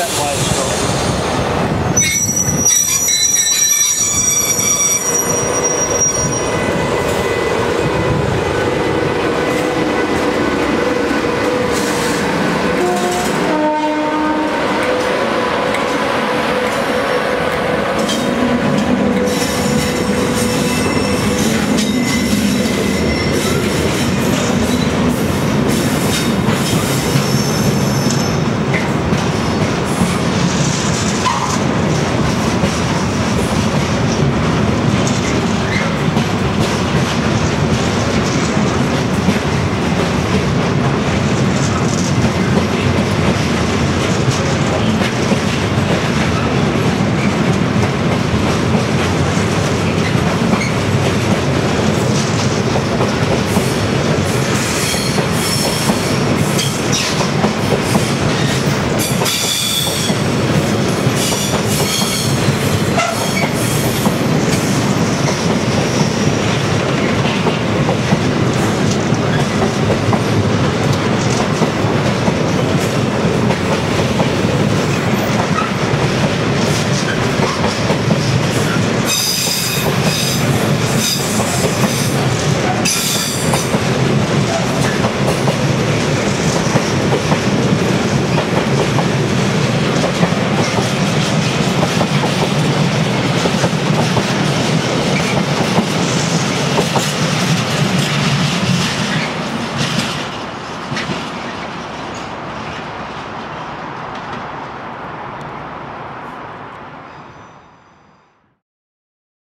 set was